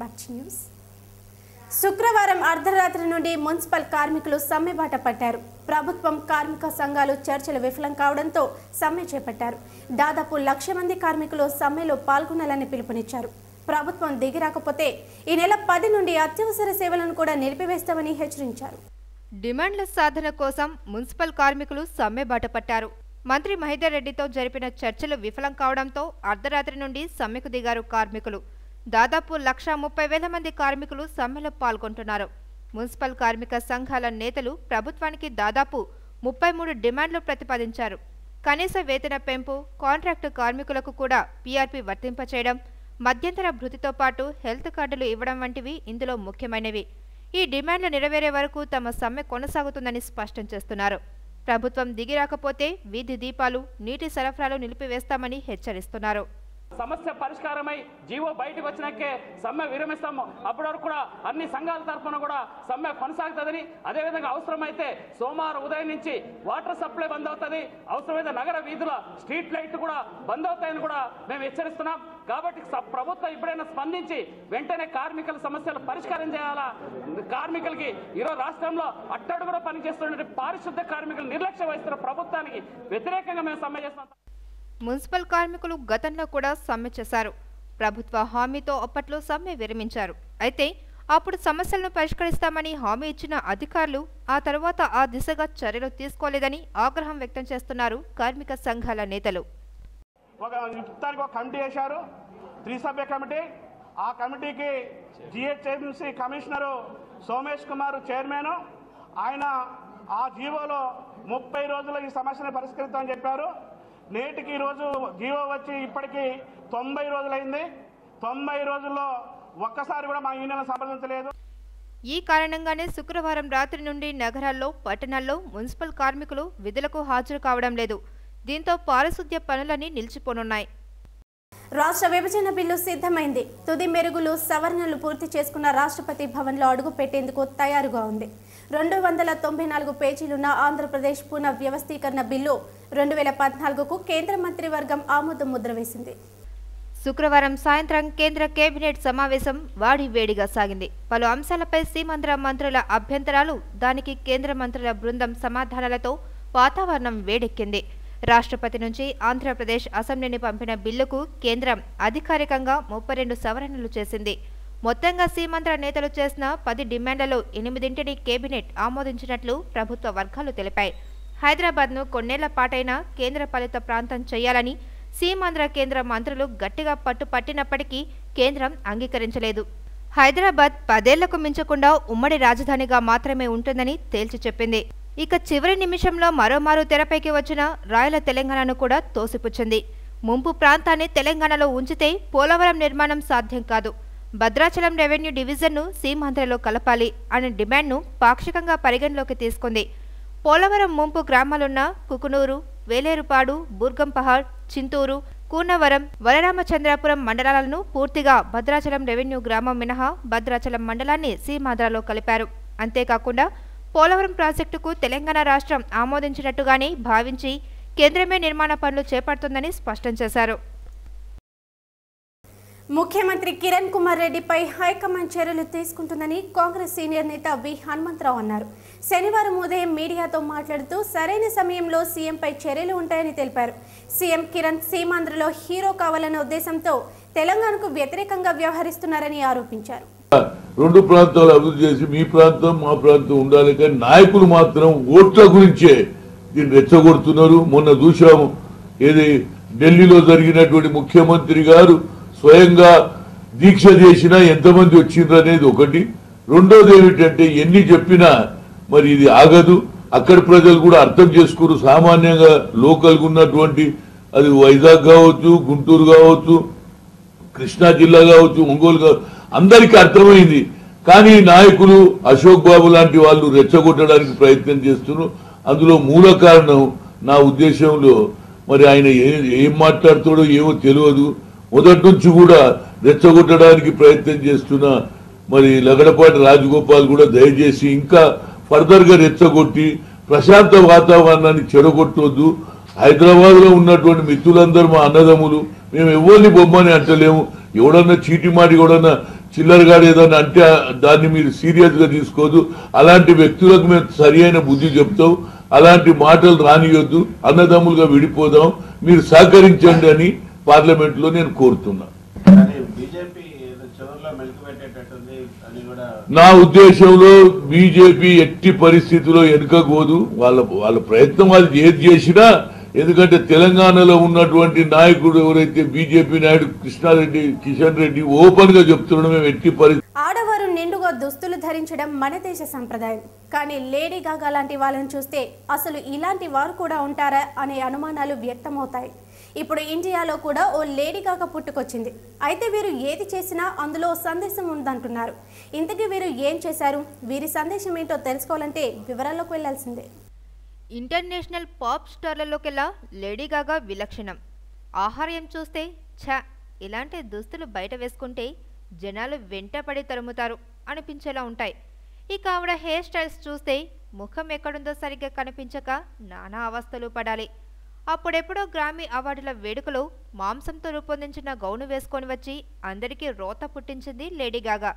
Back news శుక్రవారం అర్ధరాత్రి నుండి మున్సిపల్ కార్మికులు సమ్మె బాట పట్టారు. ప్రభుత్వం కార్మిక సంఘాలు చర్చలు విఫలం కావడంతో సమ్మె చేపట్టారు. దాదాపు లక్ష మంది కార్మికులు సమ్మెలో పాల్గొనాలని పిలుపునిచ్చారు. ప్రభుత్వం దిగిరాకపోతే ఈ నెల పది నుండి అత్యవసర సేవలను కూడా నిలిపివేస్తామని హెచ్చరించారు. డిమాండ్ల సాధన కోసం మున్సిపల్ కార్మికులు సమ్మె బాట పట్టారు. మంత్రి మహేందర్ రెడ్డితో జరిపిన చర్చలు విఫలం కావడంతో అర్ధరాత్రి నుండి సమ్మెకు దిగారు కార్మికులు. దాదాపు లక్ష ముప్పై వేల మంది కార్మికులు సమ్మెలో పాల్గొంటున్నారు. మున్సిపల్ కార్మిక సంఘాల నేతలు ప్రభుత్వానికి దాదాపు ముప్పై మూడు డిమాండ్లు ప్రతిపాదించారు. కనీస వేతన పెంపు కాంట్రాక్టు కార్మికులకు కూడా పీఆర్పీ వర్తింపచేయడం మధ్యంతర భృతితో పాటు హెల్త్ కార్డులు ఇవ్వడం వంటివి ఇందులో ముఖ్యమైనవి. ఈ డిమాండ్లు నెరవేరే వరకు తమ సమ్మె కొనసాగుతుందని స్పష్టం చేస్తున్నారు. ప్రభుత్వం దిగిరాకపోతే వీధి దీపాలు నీటి సరఫరాలు నిలిపివేస్తామని హెచ్చరిస్తున్నారు. సమస్య పరిష్కారమై జీవో బయటకు వచ్చినాకే సమ్మె విరమిస్తాము. అప్పటి వరకు కూడా అన్ని సంఘాల తరఫున కూడా సమ్మె కొనసాగుతుందని అదేవిధంగా అవసరమైతే సోమవారం ఉదయం నుంచి వాటర్ సప్లై బంద్ అవుతుంది. అవసరమైతే నగర వీధుల స్ట్రీట్ లైట్లు కూడా బంద్ అవుతాయని కూడా మేము హెచ్చరిస్తున్నాం. కాబట్టి స- ప్రభుత్వం ఎప్పుడైనా స్పందించి వెంటనే కార్మికుల సమస్యలు పరిష్కారం చేయాలా? కార్మికులకి ఈరోజు రాష్ట్రంలో అట్టడుగున పనిచేస్తున్న పారిశుద్ధ కార్మికులు నిర్లక్ష్యం వహిస్తున్న ప్రభుత్వానికి వ్యతిరేకంగా మేము సమ్మె చేస్తున్నాం. మున్సిపల్ కార్మికులు గతంలో కూడా సమ్మె చేశారు. ప్రభుత్వ హామీతో అప్పట్లో సమ్మె విరమించారు. అయితే అప్పుడు సమస్యలను పరిష్కరిస్తామని హామీ ఇచ్చిన అధికారులు ఆ తర్వాత ఆ దిశగా చర్యలు తీసుకోలేదని ఆగ్రహం వ్యక్తం చేస్తున్నారు కార్మిక సంఘాల నేతలు. ఒక ఒక కమిటీ వేశారు. త్రిసభ్య కమిటీ. ఆ కమిటీకి GHMC commissioner Somesh Kumar chairman. ఆయన ఆ జీవోలో ముప్పై రోజుల్లో ఈ సమస్యను పరిష్కరిస్తామని చెప్పారు. నేటికి ఈరోజు జీవో వచ్చి ఇప్పటికి తొంభై రోజులైంది. తొంభై రోజుల్లో ఒక్కసారి కూడా మా యూనియన్ సంప్రదించలేదు. ఈ కారణంగానే శుక్రవారం రాత్రి నుండి నగరాల్లో పట్టణాల్లో మున్సిపల్ కార్మికులు విధులకు హాజరు కావడం లేదు. దీంతో పారిశుద్ధ్య పనులన్నీ నిలిచిపోనున్నాయి. రాష్ట్ర విభజన బిల్లు సిద్ధమైంది. తుది మెరుగులు సవరణలు పూర్తి చేసుకున్న రాష్ట్రపతి భవన్లో అడుగు పెట్టేందుకు తయారుగా ఉంది. రెండు వందల తొంభై నాలుగు పేజీలున్న ఆంధ్రప్రదేశ్ పునః వ్యవస్థీకరణ బిల్లు రెండు వేల పద్నాలుగుకు కేంద్ర మంత్రివర్గం ఆమోదం ముద్ర వేసింది. శుక్రవారం సాయంత్రం కేంద్ర కేబినెట్ సమావేశం వాడి వేడిగా సాగింది. పలు అంశాలపై సీమాంధ్ర మంత్రుల అభ్యంతరాలు దానికి కేంద్ర మంత్రుల బృందం సమాధానాలతో వాతావరణం వేడెక్కింది. రాష్ట్రపతి నుంచి ఆంధ్రప్రదేశ్ అసెంబ్లీని పంపిన బిల్లుకు కేంద్రం అధికారికంగా ముప్పై రెండు సవరణలు చేసింది. మొత్తంగా సీమాంధ్ర నేతలు చేసిన పది డిమాండ్లలో ఎనిమిదింటిని కేబినెట్ ఆమోదించినట్లు ప్రభుత్వ వర్గాలు తెలిపాయి. హైదరాబాద్ను కొన్నేళ్ళ పాటైనా కేంద్ర పాలిత ప్రాంతం చేయాలని సీమాంధ్ర కేంద్ర మంత్రులు గట్టిగా పట్టు పట్టినప్పటికీ కేంద్రం అంగీకరించలేదు. హైదరాబాద్ పదేళ్ళకు మించకుండా ఉమ్మడి రాజధానిగా మాత్రమే ఉంటుందని తేల్చి చెప్పింది. ఇక చివరి నిమిషంలో మరోమారు తెరపైకి వచ్చిన రాయల తెలంగాణను కూడా తోసిపుచ్చింది. ముంపు ప్రాంతాన్ని తెలంగాణలో ఉంచితే పోలవరం నిర్మాణం సాధ్యం కాదు. భద్రాచలం రెవెన్యూ డివిజన్ను సీమాంధ్రలో కలపాలి అనే డిమాండ్ను పాక్షికంగా పరిగణలోకి తీసుకుంది. పోలవరం ముంపు గ్రామాలున్న కుకునూరు వేలేరుపాడు బుర్గంపహాడ్ చింతూరు కూనవరం వరరామచంద్రాపురం మండలాలను పూర్తిగా భద్రాచలం రెవెన్యూ గ్రామం మినహా భద్రాచలం మండలాన్ని సీమాంధ్రలో కలిపారు. అంతేకాకుండా పోలవరం ప్రాజెక్టుకు తెలంగాణ రాష్ట్రం ఆమోదించినట్టుగానే భావించి కేంద్రమే నిర్మాణ పనులు చేపడుతుందని స్పష్టం చేశారు. ముఖ్యమంత్రి కిరణ్ కుమార్ రెడ్డిపై హైకమాండ్ చర్యలు తీసుకుంటుందని కాంగ్రెస్ సీనియర్ నేత వి హనుమంతరావు అన్నారు. శనివారం ఉదయం మీడియాతో మాట్లాడుతూ సరైన సమయంలో సీఎంపై చర్యలు ఉంటాయని తెలిపారు. సీఎం కిరణ్ సీమాంధ్రలో హీరో కావాలనే ఉద్దేశంతో తెలంగాణకు వ్యతిరేకంగా వ్యవహరిస్తున్నారని ఆరోపించారు. రెండు ప్రాంతాలు అభివృద్ధి చేసి మీ ప్రాంతం మా ప్రాంతం ఉండాలి కానీ నాయకులు మాత్రం ఓట్ల గురించే దీన్ని రెచ్చగొడుతున్నారు. మొన్న చూశాము ఏది ఢిల్లీలో జరిగినటువంటి ముఖ్యమంత్రి గారు స్వయంగా దీక్ష చేసినా ఎంతమంది వచ్చిండ్రు అనేది ఒకటి. రెండోది ఏమిటంటే ఎన్ని చెప్పినా మరి ఇది ఆగదు. అక్కడ ప్రజలు కూడా అర్థం చేసుకోరు. సామాన్యంగా లోకల్గా ఉన్నటువంటి అది వైజాగ్ కావచ్చు గుంటూరు కావచ్చు కృష్ణా జిల్లా కావచ్చు ఒంగోలు కావచ్చు అందరికీ అర్థమైంది. కానీ నాయకులు అశోక్ బాబు లాంటి వాళ్ళు రెచ్చగొట్టడానికి ప్రయత్నం చేస్తున్నారు. అందులో మూల కారణం నా ఉద్దేశంలో మరి ఆయన ఏం మాట్లాడుతాడో ఏమో తెలియదు. మొదటి నుంచి కూడా రెచ్చగొట్టడానికి ప్రయత్నం చేస్తున్న మరి లగడపాటి రాజగోపాల్ కూడా దయచేసి ఇంకా ఫర్దర్గా రెచ్చగొట్టి ప్రశాంత వాతావరణాన్ని చెడగొట్టొద్దు హైదరాబాద్లో ఉన్నటువంటి మిత్రులందరూ మా అన్నదమ్ములు మేము ఎవరిని బొమ్మని అంటలేము. ఎవడన్నా చీటి మాటి ఎవడన్నా చిల్లరగాడు ఏదన్నా అంటే దాన్ని మీరు సీరియస్గా తీసుకోదు అలాంటి వ్యక్తులకు మేము సరి అయిన బుద్ధి చెప్తాం. అలాంటి మాటలు రానియొద్దు. అన్నదమ్ములుగా విడిపోదాం. మీరు సహకరించండి అని పార్లమెంట్లో నేను కోరుతున్నా. నా ఉద్దేశంలో బీజేపీ ఎట్టి పరిస్థితిలో వెనుకపోదు వాళ్ళ వాళ్ళ ప్రయత్నం వాళ్ళు ఏది చేసినా ఎందుకంటే తెలంగాణలో ఉన్నటువంటి నాయకుడు ఎవరైతే బీజేపీ నాయుడు కృష్ణారెడ్డి కిషన్ రెడ్డి ఓపెన్గా చెప్తున్నాడు మేము ఎట్టి పరిస్థితి నిండుగా దుస్తులు ధరించడం మన దేశ సంప్రదాయం. కానీ లేడీ గాగా లాంటి వాళ్ళని చూస్తే అసలు ఇలాంటి వారు కూడా ఉంటారా అనే అనుమానాలు వ్యక్తమవుతాయి. ఇప్పుడు ఇండియాలో కూడా ఓ లేడీ గాగా పుట్టుకొచ్చింది. అయితే వీరు ఏది చేసినా అందులో సందేశం ఉందంటున్నారు. ఇంతకీ వీరు ఏం చేశారు? వీరి సందేశం ఏంటో తెలుసుకోవాలంటే వివరాల్లోకి వెళ్ళాల్సిందే. ఇంటర్నేషనల్ పాప్ స్టార్లలోకెల్లా లేడీ గాగా విలక్షణం. ఆహార్యం చూస్తే ఛ ఇలాంటి దుస్తులు బయట వేసుకుంటే జనాలు వెంటపడి తరుముతారు అనిపించేలా ఉంటాయి. ఇక ఆవిడ హెయిర్ స్టైల్స్ చూస్తే ముఖం ఎక్కడుందో సరిగ్గా కనిపించక నానా అవస్థలు పడాలి. అప్పుడెప్పుడో గ్రామీ అవార్డుల వేడుకలో మాంసంతో రూపొందించిన గౌను వేసుకొని వచ్చి అందరికీ రోత పుట్టించింది లేడీ గాగా.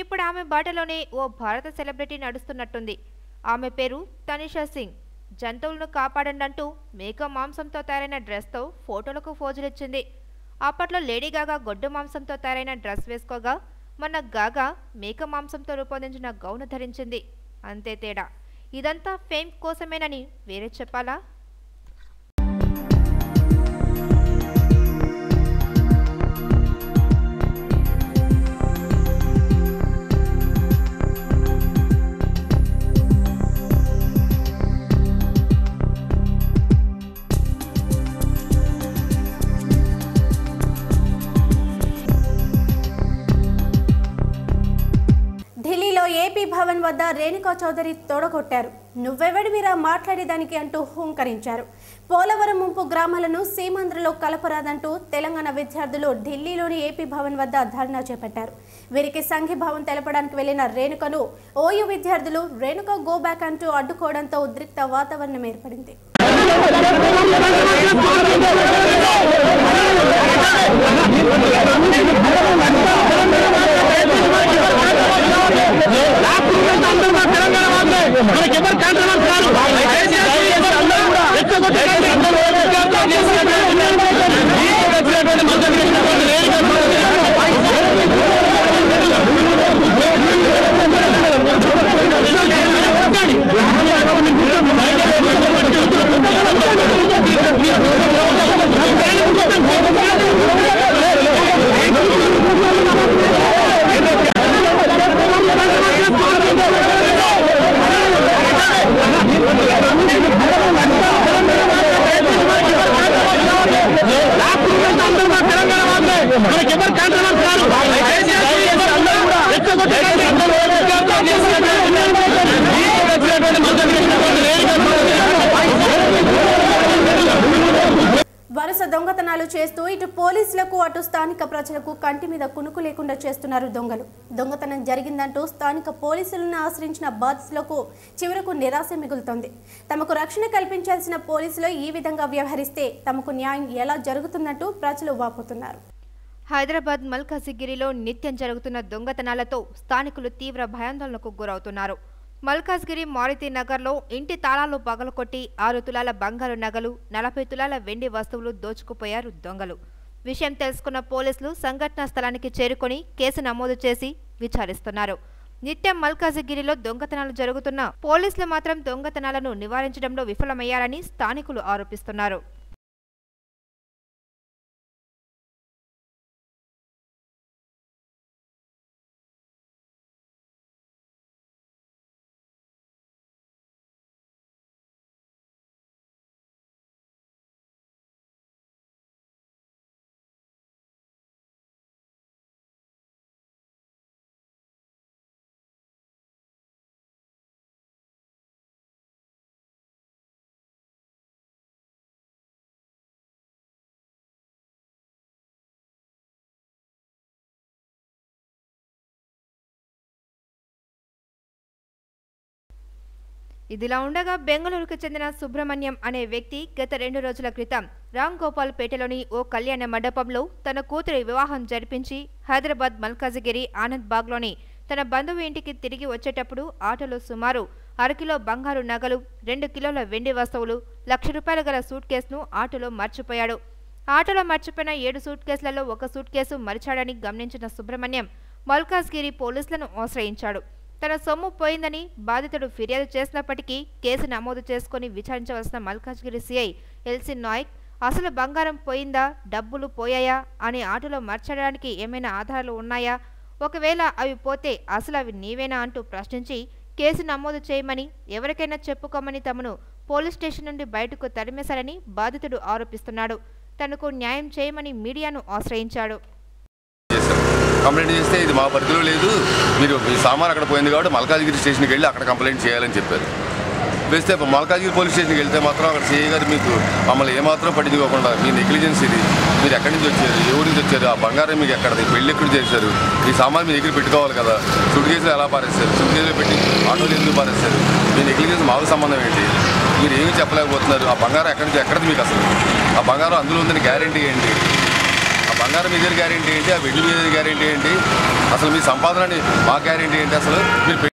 ఇప్పుడు ఆమె బాటలోనే ఓ భారత సెలబ్రిటీ నడుస్తున్నట్టుంది. ఆమె పేరు తనిషా సింగ్. జంతువులను కాపాడండి అంటూ మేక మాంసంతో తయారైన డ్రెస్తో ఫోటోలకు ఫోజులిచ్చింది. అప్పట్లో లేడీ గాగా గొడ్డు మాంసంతో తయారైన డ్రెస్ వేసుకోగా మొన్న గాగా మేక మాంసంతో రూపొందించిన గౌను ధరించింది. అంతే తేడా. ఇదంతా ఫేమ్ కోసమేనని వేరే చెప్పాలా? రేణుకా చౌదరి తోడగొట్టారు. నువ్వెవడి మీరా మాట్లాడేదానికి అంటూ హుంకరించారు. పోలవరం ముంపు గ్రామాలను సీమాంధ్రలో కలపరాదంటూ తెలంగాణ విద్యార్థులు ఢిల్లీలోని ఏపీ భవన్ వద్ద ధర్నా చేపట్టారు. వీరికి సంఘీభావం తెలపడానికి వెళ్ళిన రేణుకను ఓయూ విద్యార్థులు రేణుక గో బ్యాక్ అంటూ అడ్డుకోవడంతో ఉద్రిక్త వాతావరణం ఏర్పడింది. చేస్తూ ఇటు పోలీసులకు అటు స్థానిక ప్రజలకు కంటి మీద కునుకు లేకుండా చేస్తున్నారు దొంగలు. దొంగతనం జరిగిందంటూ స్థానిక పోలీసులను ఆశ్రయించిన బాధితులకు చివరకు నిరాశ మిగులుతోంది. తమకు రక్షణ కల్పించాల్సిన పోలీసులు ఈ విధంగా వ్యవహరిస్తే తమకు న్యాయం ఎలా జరుగుతుందంటూ ప్రజలు వాపోతున్నారు. హైదరాబాద్ మల్కాజిగిరిలో నిత్యం జరుగుతున్న దొంగతనాలతో స్థానికులు తీవ్ర భయాందోళనకు గురవుతున్నారు. మల్కాజ్గిరి మారుతి నగర్లో ఇంటి తాళాలు పగలకొట్టి ఆరు తులాల బంగారు నగలు నలభై తులాల వెండి వస్తువులు దోచుకుపోయారు దొంగలు. విషయం తెలుసుకున్న పోలీసులు సంఘటనా స్థలానికి చేరుకొని కేసు నమోదు చేసి విచారిస్తున్నారు. నిత్యం మల్కాజగిరిలో దొంగతనాలు జరుగుతున్న పోలీసులు మాత్రం దొంగతనాలను నివారించడంలో విఫలమయ్యారని స్థానికులు ఆరోపిస్తున్నారు. ఇదిలా ఉండగా బెంగళూరుకు చెందిన సుబ్రహ్మణ్యం అనే వ్యక్తి గత రెండు రోజుల క్రితం రామ్ గోపాల్ పేటలోని ఓ కళ్యాణ మండపంలో తన కూతురి వివాహం జరిపించి హైదరాబాద్ మల్కాజిగిరి ఆనంద్బాగ్లోని తన బంధువు ఇంటికి తిరిగి వచ్చేటప్పుడు ఆటోలో సుమారు అరకిలో బంగారు నగలు రెండు కిలోల వెండి వస్తువులు లక్ష రూపాయల గల సూట్ కేసును ఆటోలో మర్చిపోయాడు. ఆటోలో మర్చిపోయిన ఏడు సూట్ కేసులలో ఒక సూట్ కేసు మరిచాడని గమనించిన సుబ్రహ్మణ్యం మల్కాజ్గిరి పోలీసులను ఆశ్రయించాడు. తన సొమ్ము పోయిందని బాధితుడు ఫిర్యాదు చేసినప్పటికీ కేసు నమోదు చేసుకుని విచారించవలసిన Malkajgiri CI L C Naik అసలు బంగారం పోయిందా? డబ్బులు పోయాయా? అని ఆటలో మర్చడానికి ఏమైనా ఆధారాలు ఉన్నాయా? ఒకవేళ అవి పోతే అసలు అవి నీవేనా అంటూ ప్రశ్నించి కేసు నమోదు చేయమని ఎవరికైనా చెప్పుకోమని తమను పోలీస్ స్టేషన్ నుండి బయటకు తరిమేశారని బాధితుడు ఆరోపిస్తున్నాడు. తనకు న్యాయం చేయమని మీడియాను ఆశ్రయించాడు. కంప్లైంట్ చేస్తే ఇది మా పరిధిలో లేదు. మీరు మీ సామాన్ అక్కడ పోయింది కాబట్టి మల్కాజ్గిరి స్టేషన్కి వెళ్ళి అక్కడ కంప్లైంట్ చేయాలని చెప్పారు. వేస్తే మల్కాజ్గిరి పోలీస్ స్టేషన్కి వెళ్తే మాత్రం అక్కడ సిఐ గారు మీకు మమ్మల్ని ఏమాత్రం పట్టించుకోకుండా మీ నెగ్లిజెన్స్ ఇది. మీరు ఎక్కడి నుంచి వచ్చారు? ఏ ఊరి నుంచి వచ్చారు? ఆ బంగారం మీకు ఎక్కడది? పెళ్ళి ఎక్కడ చేశారు? ఈ సామాన్ మీ దగ్గర పెట్టుకోవాలి కదా. సుట్ కేసులు ఎలా పారేస్తారు? సుట్ కేసులు పెట్టి ఆటోలు ఎందుకు పారేస్తారు? మీ నెగ్లిజెన్స్ మాకు సంబంధం ఏంటి? మీరు ఏమీ చెప్పలేకపోతున్నారు? ఆ బంగారం ఎక్కడి నుంచి ఎక్కడది మీకు అసలు? ఆ బంగారం అందులో ఉందని గ్యారంటీ ఏంటి? బంగారం మీద గ్యారెంటీ ఏంటి ఆ వెండి మీద గ్యారెంటీ ఏంటి? అసలు మీ సంపాదనని మా గ్యారెంటీ ఏంటి అసలు? మీరు